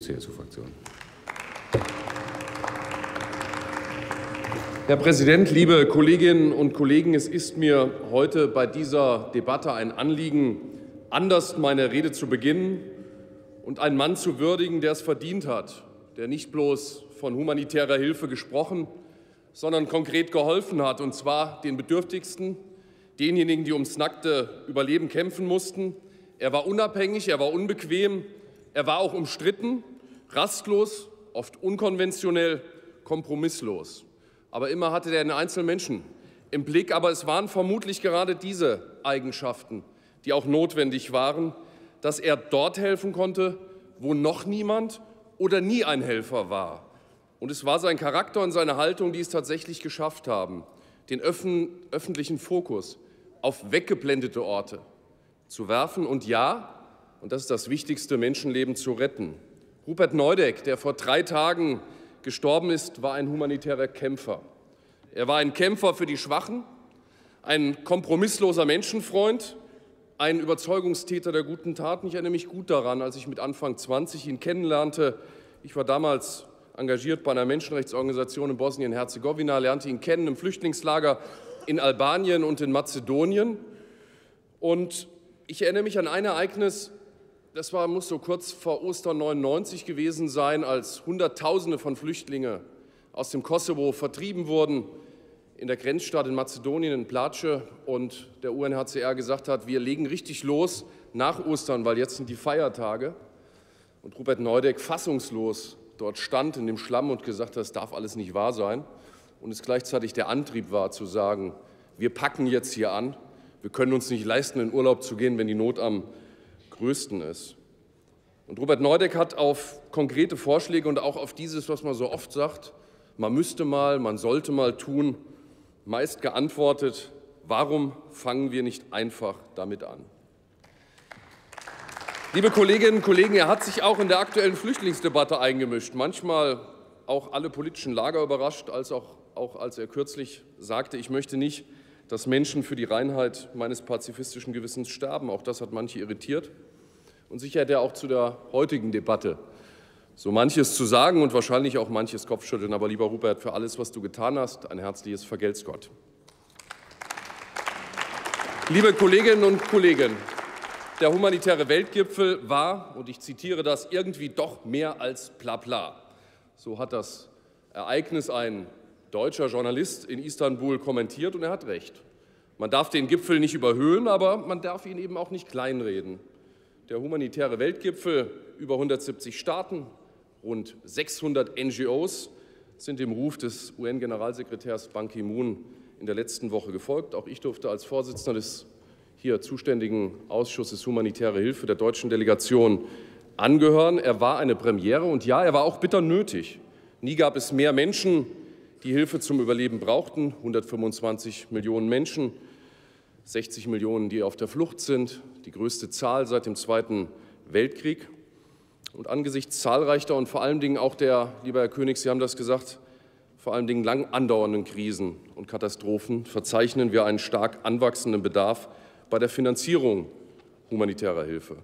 CSU-Fraktion. Herr Präsident, liebe Kolleginnen und Kollegen! Es ist mir heute bei dieser Debatte ein Anliegen, anders meine Rede zu beginnen und einen Mann zu würdigen, der es verdient hat, der nicht bloß von humanitärer Hilfe gesprochen, sondern konkret geholfen hat, und zwar den Bedürftigsten, denjenigen, die ums nackte Überleben kämpfen mussten. Er war unabhängig, er war unbequem, er war auch umstritten, rastlos, oft unkonventionell, kompromisslos. Aber immer hatte er den einzelnen Menschen im Blick. Aber es waren vermutlich gerade diese Eigenschaften, die auch notwendig waren, dass er dort helfen konnte, wo noch niemand oder nie ein Helfer war. Und es war sein Charakter und seine Haltung, die es tatsächlich geschafft haben, den öffentlichen Fokus auf weggeblendete Orte zu werfen und ja, und das ist das Wichtigste, Menschenleben zu retten. Rupert Neudeck, der vor drei Tagen gestorben ist, war ein humanitärer Kämpfer. Er war ein Kämpfer für die Schwachen, ein kompromissloser Menschenfreund, ein Überzeugungstäter der guten Taten. Ich erinnere mich gut daran, als ich mit Anfang 20 ihn kennenlernte. Ich war damals engagiert bei einer Menschenrechtsorganisation in Bosnien-Herzegowina, lernte ihn kennen im Flüchtlingslager in Albanien und in Mazedonien. Und ich erinnere mich an ein Ereignis, das war, muss so kurz vor Ostern 99 gewesen sein, als Hunderttausende von Flüchtlingen aus dem Kosovo vertrieben wurden in der Grenzstadt in Mazedonien, in Platsche, und der UNHCR gesagt hat, wir legen richtig los nach Ostern, weil jetzt sind die Feiertage. Und Rupert Neudeck fassungslos dort stand in dem Schlamm und gesagt hat, das darf alles nicht wahr sein. Und es gleichzeitig der Antrieb war zu sagen, wir packen jetzt hier an, wir können uns nicht leisten, in Urlaub zu gehen, wenn die Not am größten ist. Und Robert Neudeck hat auf konkrete Vorschläge und auch auf dieses, was man so oft sagt, man müsste mal, man sollte mal tun, meist geantwortet, warum fangen wir nicht einfach damit an? Liebe Kolleginnen und Kollegen, er hat sich auch in der aktuellen Flüchtlingsdebatte eingemischt, manchmal auch alle politischen Lager überrascht, als auch, auch als er kürzlich sagte, ich möchte nicht, dass Menschen für die Reinheit meines pazifistischen Gewissens sterben. Auch das hat manche irritiert und sicher hat er auch zu der heutigen Debatte so manches zu sagen und wahrscheinlich auch manches Kopfschütteln. Aber lieber Rupert, für alles, was du getan hast, ein herzliches Vergelt's Gott. Liebe Kolleginnen und Kollegen, der humanitäre Weltgipfel war, und ich zitiere das, irgendwie doch mehr als Blabla. So hat das Ereignis ein deutscher Journalist in Istanbul kommentiert und er hat recht. Man darf den Gipfel nicht überhöhen, aber man darf ihn eben auch nicht kleinreden der humanitäre Weltgipfel, über 170 Staaten, rund 600 NGOs sind dem Ruf des UN-Generalsekretärs Ban Ki-moon in der letzten Woche gefolgt. Auch ich durfte als Vorsitzender des hier zuständigen Ausschusses Humanitäre Hilfe der deutschen Delegation angehören. Er war eine Premiere und ja, er war auch bitter nötig. Nie gab es mehr Menschen, die Hilfe zum Überleben brauchten, 125 Millionen Menschen, 60 Millionen, die auf der Flucht sind, die größte Zahl seit dem Zweiten Weltkrieg. Und angesichts zahlreicher und vor allen Dingen auch der, lieber Herr König, Sie haben das gesagt, vor allen Dingen lang andauernden Krisen und Katastrophen verzeichnen wir einen stark anwachsenden Bedarf bei der Finanzierung humanitärer Hilfe.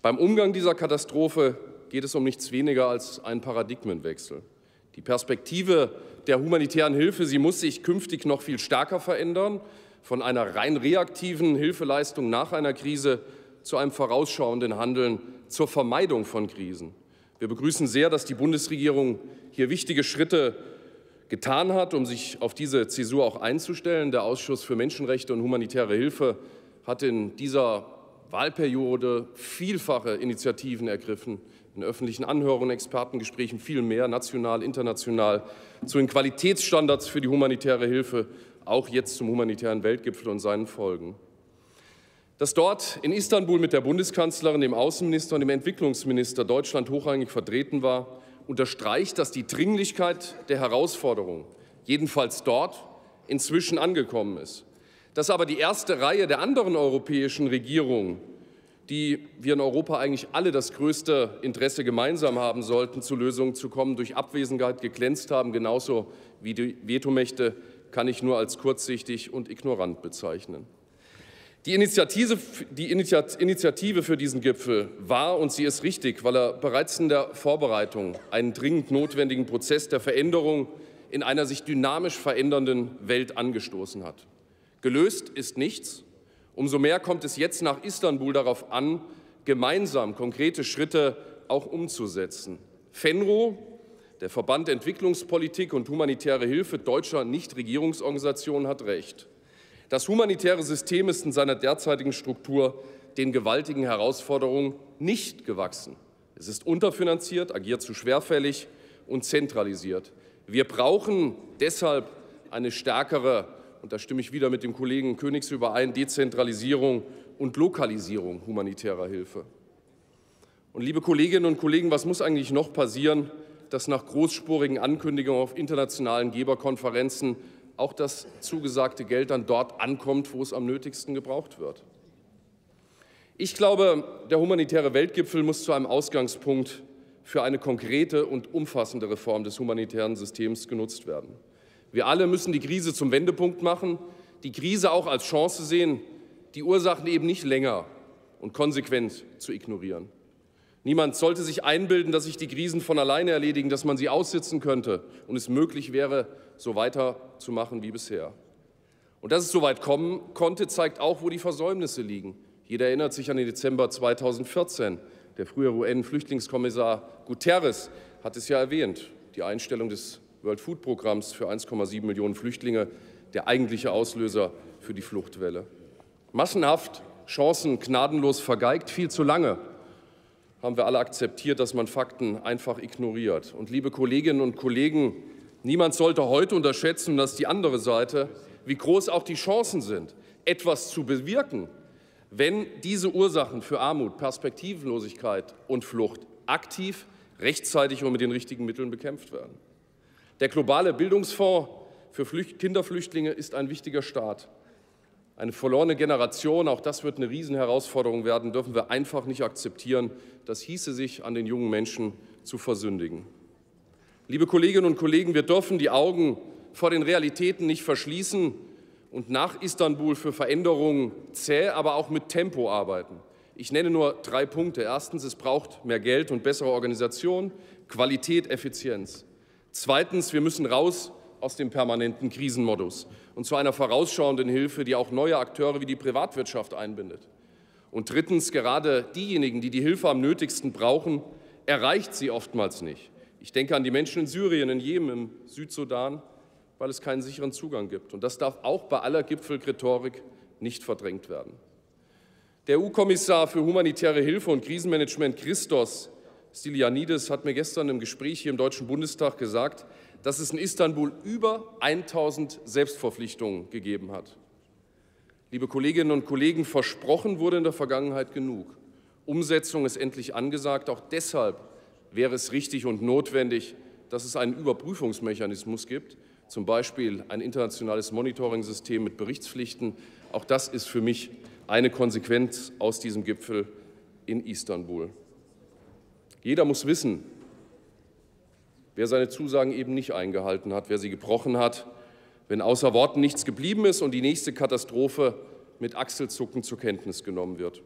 Beim Umgang dieser Katastrophe geht es um nichts weniger als einen Paradigmenwechsel. Die Perspektive der humanitären Hilfe, sie muss sich künftig noch viel stärker verändern von einer rein reaktiven Hilfeleistung nach einer Krise zu einem vorausschauenden Handeln zur Vermeidung von Krisen. Wir begrüßen sehr, dass die Bundesregierung hier wichtige Schritte getan hat, um sich auf diese Zäsur auch einzustellen. Der Ausschuss für Menschenrechte und humanitäre Hilfe hat in dieser Wahlperiode vielfache Initiativen ergriffen, in öffentlichen Anhörungen, Expertengesprächen viel mehr, national, international, zu den Qualitätsstandards für die humanitäre Hilfe auch jetzt zum humanitären Weltgipfel und seinen Folgen. Dass dort in Istanbul mit der Bundeskanzlerin, dem Außenminister und dem Entwicklungsminister Deutschland hochrangig vertreten war, unterstreicht, dass die Dringlichkeit der Herausforderung jedenfalls dort inzwischen angekommen ist. Dass aber die erste Reihe der anderen europäischen Regierungen, die wir in Europa eigentlich alle das größte Interesse gemeinsam haben sollten, zu Lösungen zu kommen, durch Abwesenheit geglänzt haben, genauso wie die Vetomächte kann ich nur als kurzsichtig und ignorant bezeichnen. Die Initiative, die Initiative für diesen Gipfel war und sie ist richtig, weil er bereits in der Vorbereitung einen dringend notwendigen Prozess der Veränderung in einer sich dynamisch verändernden Welt angestoßen hat. Gelöst ist nichts. Umso mehr kommt es jetzt nach Istanbul darauf an, gemeinsam konkrete Schritte auch umzusetzen. FENRO, der Verband Entwicklungspolitik und humanitäre Hilfe deutscher Nichtregierungsorganisationen, hat recht. Das humanitäre System ist in seiner derzeitigen Struktur den gewaltigen Herausforderungen nicht gewachsen. Es ist unterfinanziert, agiert zu schwerfällig und zentralisiert. Wir brauchen deshalb eine stärkere, und da stimme ich wieder mit dem Kollegen Königs überein, Dezentralisierung und Lokalisierung humanitärer Hilfe. Und liebe Kolleginnen und Kollegen, was muss eigentlich noch passieren, dass nach großspurigen Ankündigungen auf internationalen Geberkonferenzen auch das zugesagte Geld dann dort ankommt, wo es am nötigsten gebraucht wird. Ich glaube, der humanitäre Weltgipfel muss zu einem Ausgangspunkt für eine konkrete und umfassende Reform des humanitären Systems genutzt werden. Wir alle müssen die Krise zum Wendepunkt machen, die Krise auch als Chance sehen, die Ursachen eben nicht länger und konsequent zu ignorieren. Niemand sollte sich einbilden, dass sich die Krisen von alleine erledigen, dass man sie aussitzen könnte und es möglich wäre, so weiterzumachen wie bisher. Und dass es so weit kommen konnte, zeigt auch, wo die Versäumnisse liegen. Jeder erinnert sich an den Dezember 2014. Der frühere UN-Flüchtlingskommissar Guterres hat es ja erwähnt, die Einstellung des World Food Programms für 1,7 Millionen Flüchtlinge, der eigentliche Auslöser für die Fluchtwelle. Massenhaft, Chancen gnadenlos vergeigt, viel zu lange haben wir alle akzeptiert, dass man Fakten einfach ignoriert. Und liebe Kolleginnen und Kollegen, Niemand sollte heute unterschätzen, dass die andere Seite, wie groß auch die Chancen sind, etwas zu bewirken, wenn diese Ursachen für Armut, Perspektivenlosigkeit und Flucht aktiv, rechtzeitig und mit den richtigen Mitteln bekämpft werden. Der globale Bildungsfonds für Kinderflüchtlinge ist ein wichtiger Start. Eine verlorene Generation, auch das wird eine Riesenherausforderung werden, dürfen wir einfach nicht akzeptieren. Das hieße sich an den jungen Menschen zu versündigen. Liebe Kolleginnen und Kollegen, wir dürfen die Augen vor den Realitäten nicht verschließen und nach Istanbul für Veränderungen zäh, aber auch mit Tempo arbeiten. Ich nenne nur drei Punkte. Erstens, es braucht mehr Geld und bessere Organisation, Qualität, Effizienz. Zweitens, wir müssen raus aus dem permanenten Krisenmodus und zu einer vorausschauenden Hilfe, die auch neue Akteure wie die Privatwirtschaft einbindet. Und drittens, gerade diejenigen, die die Hilfe am nötigsten brauchen, erreicht sie oftmals nicht. Ich denke an die Menschen in Syrien, in Jemen, im Südsudan, weil es keinen sicheren Zugang gibt. Und das darf auch bei aller Gipfelrhetorik nicht verdrängt werden. Der EU-Kommissar für humanitäre Hilfe und Krisenmanagement Christos Stylianides hat mir gestern im Gespräch hier im Deutschen Bundestag gesagt, dass es in Istanbul über 1000 Selbstverpflichtungen gegeben hat. Liebe Kolleginnen und Kollegen, versprochen wurde in der Vergangenheit genug. Umsetzung ist endlich angesagt. Auch deshalb wäre es richtig und notwendig, dass es einen Überprüfungsmechanismus gibt, zum Beispiel ein internationales Monitoring-System mit Berichtspflichten. Auch das ist für mich eine Konsequenz aus diesem Gipfel in Istanbul. Jeder muss wissen, wer seine Zusagen eben nicht eingehalten hat, wer sie gebrochen hat, wenn außer Worten nichts geblieben ist und die nächste Katastrophe mit Achselzucken zur Kenntnis genommen wird.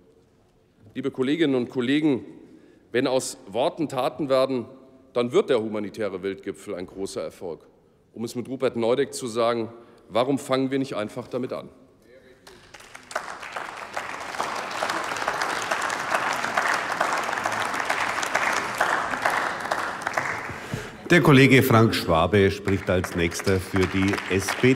Liebe Kolleginnen und Kollegen, wenn aus Worten Taten werden, dann wird der humanitäre Weltgipfel ein großer Erfolg. Um es mit Rupert Neudeck zu sagen, warum fangen wir nicht einfach damit an? Der Kollege Frank Schwabe spricht als nächster für die SPD.